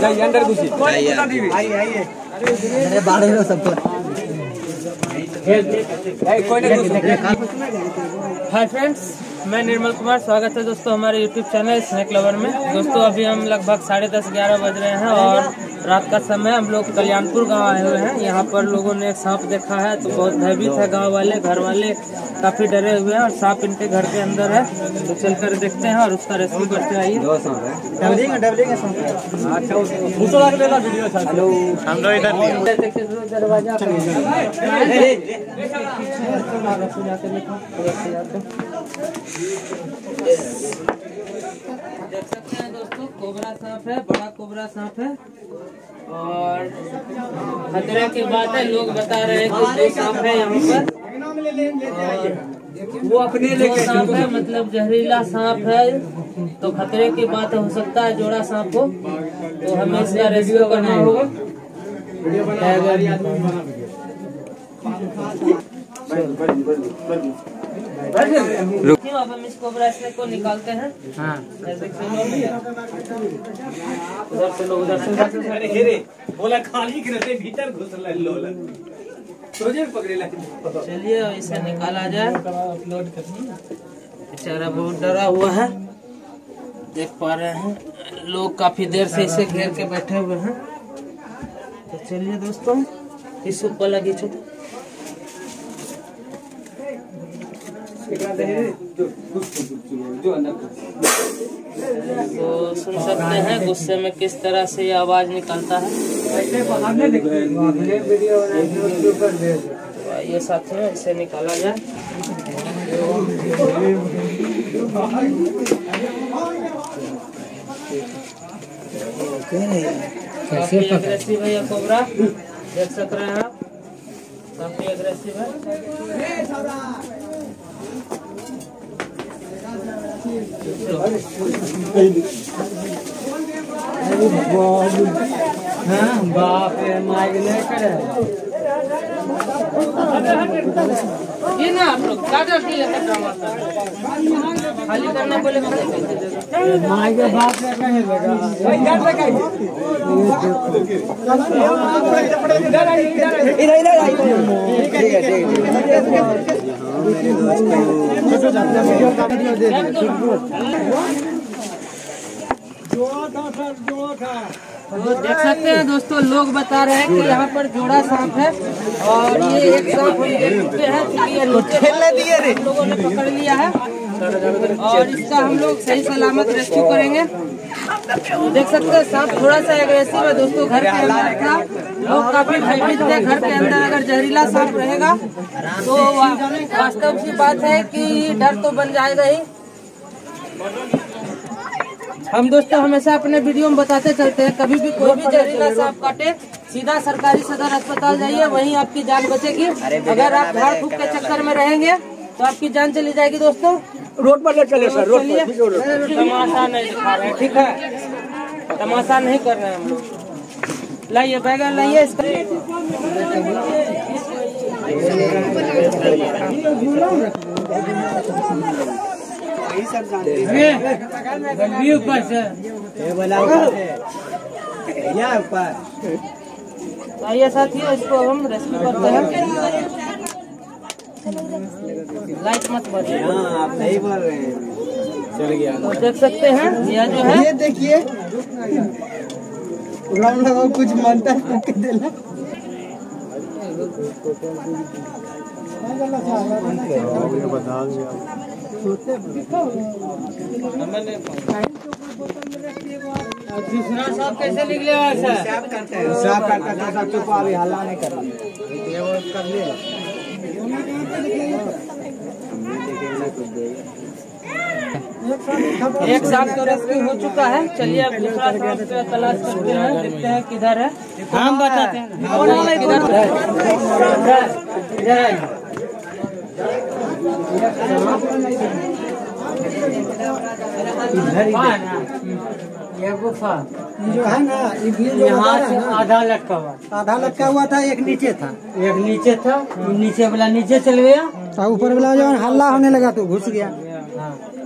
जाइए अंदर घुसी अरे बाढ़ सबको कोई ना हाय फ्रेंड्स मैं निर्मल कुमार, स्वागत है दोस्तों हमारे यूट्यूब चैनल स्नैक लवर में। दोस्तों, अभी हम लगभग साढ़े दस, ग्यारह बज रहे हैं और रात का समय हम लोग कल्याणपुर गाँव आए हुए हैं यहाँ पर लोगों ने एक सांप देखा है तो बहुत भयभीत है गाँव वाले घर वाले काफ़ी डरे हुए हैं और सांप इनके घर के अंदर है तो चलकर देखते हैं और उसका रेस्क्यू करते आइए दरवाज़ा हैं कोबरा सांप है बड़ा कोबरा सांप है। और खतरे की बात है लोग बता रहे हैं कि दो सांप है यहाँ पर। वो अपने दो सांप है मतलब जहरीला सांप है। तो खतरे की बात हो सकता है जोड़ा सांप हो तो हमें इसका रेस्क्यू करना होगा चलिए इसे निकाला जाए अपलोड करनी बेचारा बहुत डरा हुआ है देख पा रहे हैं। लोग काफ़ी देर से इसे घेर के बैठे हुए हैं तो चलिए दोस्तों इस ऊपर लगी छोटा तो सुन सकते हैं गुस्से में किस तरह से ये आवाज़ निकलता है। तो आइए साथियों, इसे निकाला जाए। काफ़ी है ये कोबरा। देख सक रहे हैं आप? काफ़ी अग्रेसिव है। बाप रे माइक नहीं करे ये ना आप लोग काटा की हैं। खाली करना बोले। माइक बाप रे कहीं लगा इधर इधर आइए ठीक है ठीक तो देख सकते हैं दोस्तों लोग बता रहे हैं कि यहाँ पर जोड़ा सांप है और ये एक सांप हम देख चुके हैं लोगों ने पकड़ लिया है और इसका हम लोग सही सलामत रेस्क्यू करेंगे। देख सकते हैं सांप थोड़ा सा एग्रेसिव है दोस्तों घर के अंदर था। लोग काफ़ी भयभीत थे घर के अंदर। अगर जहरीला सांप रहेगा तो वास्तव की बात है कि डर तो बन जाएगा ही। हम दोस्तों हमेशा अपने वीडियो में बताते चलते हैं कभी भी कोई भी जहरीला सांप काटे सीधा सरकारी सदर अस्पताल जाइए वहीं आपकी जान बचेगी। अगर आप झाड़ फूक के चक्कर में रहेंगे तो आपकी जान चली जाएगी दोस्तों। रोड पर ले चले सर रोड चलिए। तमाशा नहीं दिखा रहे ठीक है। तमाशा नहीं कर रहे हैं हम लोग। लाइए बैगन लाइए। इसका ऊपर से ये बोला या ऊपर आइए साथियों इसको हम रेस्क्यू करते हैं। लाइट मत बजे हाँ आप सही बोल रहे हैं चल गया। देख सकते हैं यह जो है। ये देखिए। राम लगाओ कुछ मनता है के देला दूसरा सांप कैसे निकले साफ़ करते हैं साफ़ करते हैं सब चुप अभी हल्ला नहीं कर वो कर ले एक सांप तो रेस्क्यू हो चुका है। चलिए अब दूसरा सांप तलाश करते हैं देखते हैं किधर है। हम बताते हैं? ये गुफा। जो है ना यहाँ से आधा लटका हुआ। आधा लटका हुआ था एक नीचे था। एक नीचे था नीचे वाला नीचे चल गया। ऊपर वाला जो हल्ला होने लगा तो घुस गया। हाँ